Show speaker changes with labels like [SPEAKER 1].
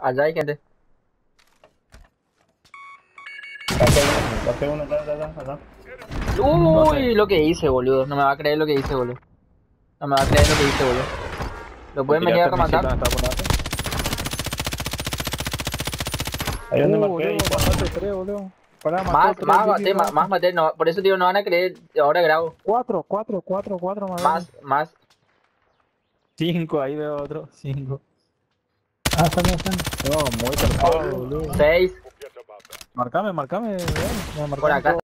[SPEAKER 1] Allá hay gente.
[SPEAKER 2] Pasé uno, acá, acá, acá.
[SPEAKER 1] Uy, lo que hice, boludo. No me va a creer lo que hice, boludo. No me va a creer lo que hice, boludo. ¿Lo pueden venir a
[SPEAKER 3] Tiraste misil
[SPEAKER 1] matar?
[SPEAKER 3] donde está Bonate.
[SPEAKER 2] Ahí donde
[SPEAKER 3] Uh,
[SPEAKER 2] marqué,
[SPEAKER 3] tres, boludo. Pará,
[SPEAKER 1] Más,
[SPEAKER 3] tres,
[SPEAKER 1] más maté, más, más maté. No, por eso, tío, no van a creer. Ahora grabo.
[SPEAKER 3] Cuatro, cuatro, cuatro, cuatro, más.
[SPEAKER 1] Más, más.
[SPEAKER 3] Cinco, ahí veo otro. Cinco.
[SPEAKER 4] Ah, están.
[SPEAKER 3] No, muy perfecto, boludo.
[SPEAKER 1] Seis.
[SPEAKER 3] Marcame, marcame, vean. Me
[SPEAKER 1] Por acá.